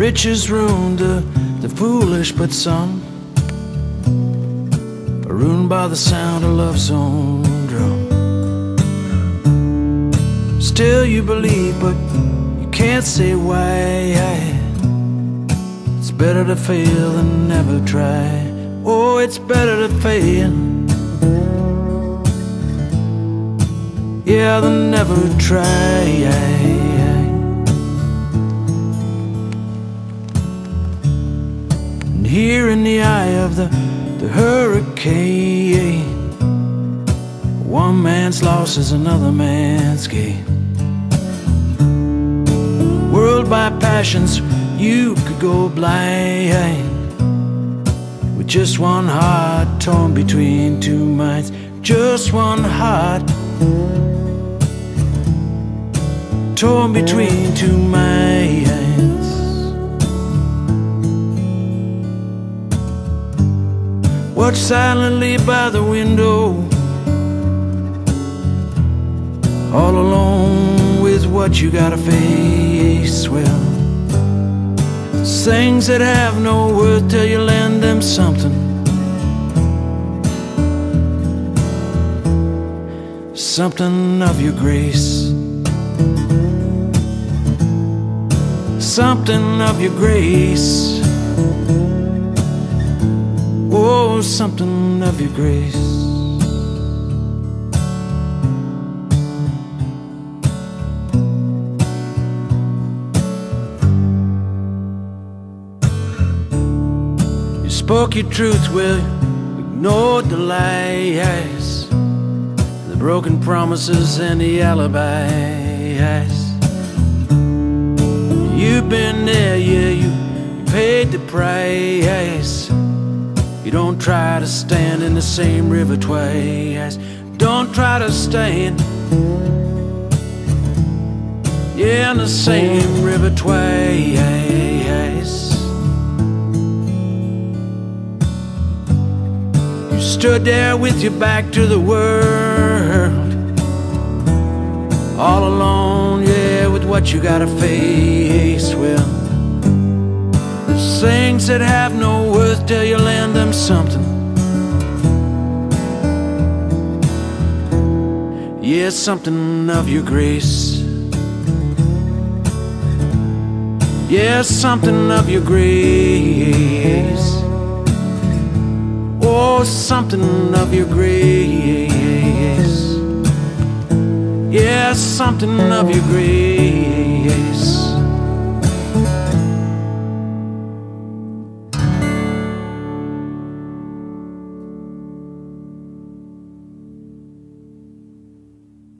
Riches ruined the, the foolish, but some are ruined by the sound of love's own drum. Still you believe, but you can't say why. It's better to fail than never try. Oh, it's better to fail. Yeah, than never try. Here in the eye of the, the hurricane, one man's loss is another man's gain. World by passions, you could go blind with just one heart torn between two minds. Just one heart torn between two minds. Watch silently by the window, all alone with what you gotta face. Well, things that have no worth till you lend them something. Something of your grace. Something of your grace. Oh, something of your grace. You spoke your truth, Will you ignored the lies, the broken promises and the alibis. You've been there, yeah, you, you paid the price. You don't try to stand in the same river twice. Don't try to stand, yeah, in the same river twice. You stood there with your back to the world, all alone, yeah, with what you gotta face. Well, things that have no worth till you lend them something. Yeah, something of your grace. Yeah, something of your grace. Oh, something of your grace. Yeah, something of your grace.